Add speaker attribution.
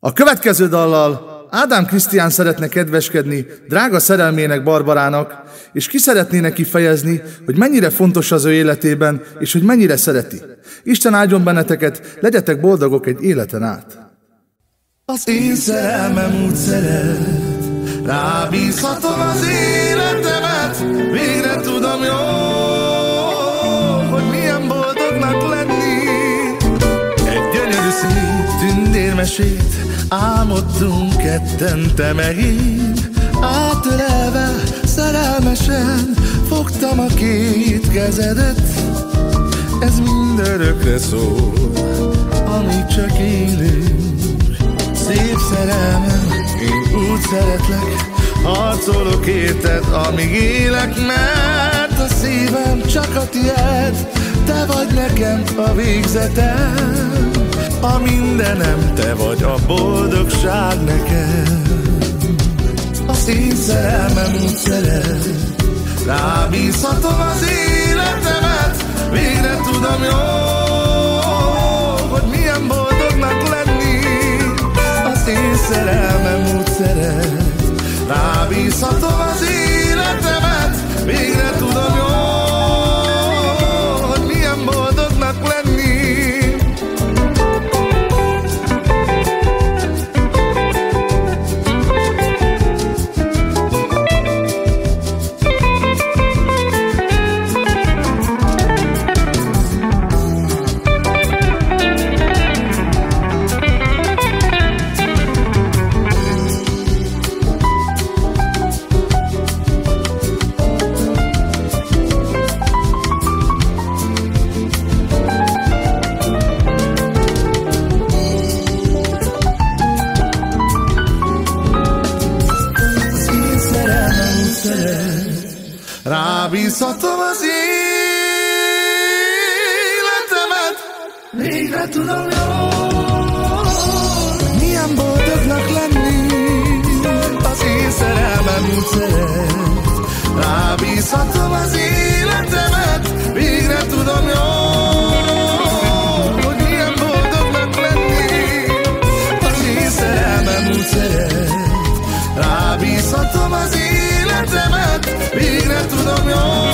Speaker 1: A következő dallal Ádám Krisztián szeretne kedveskedni drága szerelmének Barbarának, és ki szeretné neki fejezni, hogy mennyire fontos az ő életében, és hogy mennyire szereti. Isten áldjon benneteket, legyetek boldogok egy életen át.
Speaker 2: Az én szerelmem úgy szeret, rábízhatom az életemet, végre tudom jó, hogy álmodtunk ketten te meg én, átölelve szerelmesen fogtam a két kezedet. Ez mind örökre szól, amit csak élünk. Szép szerelmem, én úgy szeretlek, harcolok érted, amíg élek, mert a szívem csak a tiéd, te vagy nekem a végzetem, a mindenem, te vagy a boldogság nekem. Az én szerelmem úgy szeret, rábízhatom az életemet, végre tudom jó, szerelmem úgy szeret Rábízhatom rábízhatom az életemet, végre tudom jól. Milyen boldognak lenni az én szerelmem utcát, rábízhatom az életemet, végre tudom jól. Hogy milyen boldognak lenni az én szerelmem utcát, rábízhatom az életemet, végre Perdóname